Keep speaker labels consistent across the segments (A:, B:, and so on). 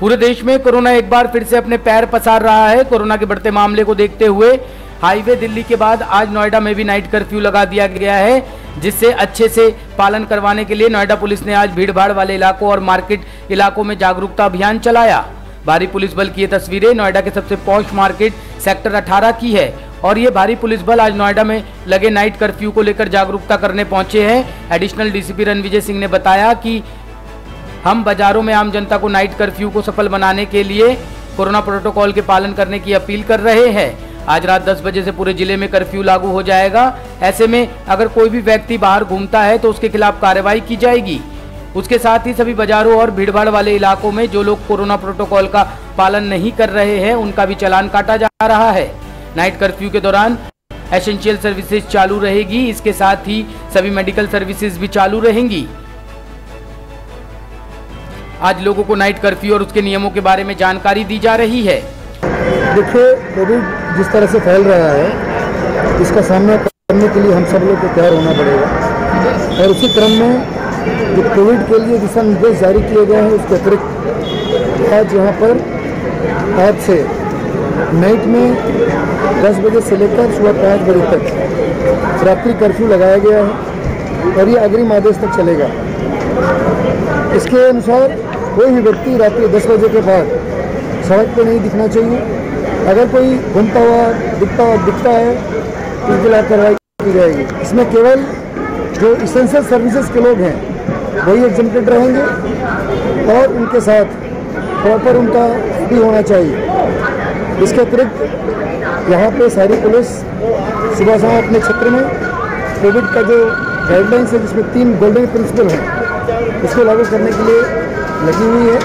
A: पूरे देश में कोरोना एक बार फिर से अपने पैर पसार रहा है। कोरोना के बढ़ते मामले को देखते हुए हाईवे दिल्ली के बाद आज नोएडा में भी नाइट कर्फ्यू लगा दिया गया है, जिससे अच्छे से पालन करवाने के लिए नोएडा पुलिस ने आज भीड़ भाड़ वाले इलाकों और मार्केट इलाकों में जागरूकता अभियान चलाया। भारी पुलिस बल की ये तस्वीरें नोएडा के सबसे पौष मार्केट सेक्टर 18 की है और ये भारी पुलिस बल आज नोएडा में लगे नाइट कर्फ्यू को लेकर जागरूकता करने पहुँचे हैं। एडिशनल डीसीपी रणविजय सिंह ने बताया कि हम बाजारों में आम जनता को नाइट कर्फ्यू को सफल बनाने के लिए कोरोना प्रोटोकॉल के पालन करने की अपील कर रहे हैं। आज रात 10 बजे से पूरे ज़िले में कर्फ्यू लागू हो जाएगा। ऐसे में अगर कोई भी व्यक्ति बाहर घूमता है तो उसके खिलाफ कार्रवाई की जाएगी। उसके साथ ही सभी बाजारों और भीड़भाड़ वाले इलाकों में जो लोग कोरोना प्रोटोकॉल का पालन नहीं कर रहे हैं, उनका भी चलान काटा जा रहा है। नाइट कर्फ्यू के दौरान एसेंशियल सर्विसेज़ चालू रहेगी। इसके साथ ही सभी मेडिकल सर्विसेज़ भी चालू रहेंगी। आज लोगों को नाइट कर्फ्यू और उसके नियमों के बारे में जानकारी दी जा रही है।
B: देखिए कोविड जिस तरह से फैल रहा है, इसका सामना करने के लिए हम सब लोग को तैयार होना पड़ेगा। और उसी क्रम में जो कोविड के लिए दिशा निर्देश जारी किए गए हैं, उसके अतिरिक्त आज यहाँ पर आज से नाइट में 10 बजे से लेकर सुबह पाँच बजे तक रात्रि कर्फ्यू लगाया गया है और ये अग्रिम आदेश तक चलेगा। इसके अनुसार कोई भी व्यक्ति रात्रि 10 बजे के बाद सड़क पर नहीं दिखना चाहिए। अगर कोई घूमता हुआ, दिखता हुआ दिखता है तो उसके खिलाफ कार्रवाई की जाएगी। इसमें केवल जो इसेंशियल सर्विसेज़ के लोग हैं, वही एग्जेप्टेड रहेंगे और उनके साथ प्रॉपर उनका भी होना चाहिए। इसके अतिरिक्त यहाँ पे सारी पुलिस, सुबह शाम अपने क्षेत्र में कोविड का जो गाइडलाइंस है, जिसमें तीन गोल्डन प्रिंसिपल हैं उसको लागू करने के लिए लगी हुई है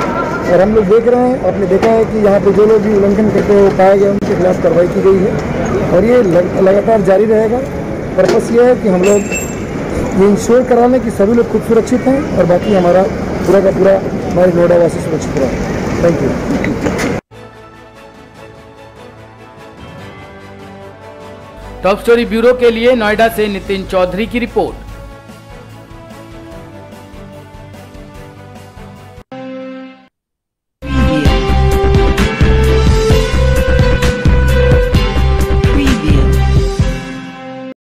B: और हम लोग देख रहे हैं, आपने देखा है कि यहाँ पे जो लोग भी उल्लंघन करते हुए पाए गए, उनके खिलाफ कार्रवाई की गई है। और ये लगातार जारी रहेगा। पर्पस ये है कि हम लोग ये इंश्योर करा लें कि सभी लोग खुद सुरक्षित हैं और बाकी हमारा पूरा का पूरा, हमारे नोएडा वासी सुरक्षित रहा। Thank you
A: top story bureau के लिए नोएडा से नितिन चौधरी की रिपोर्ट।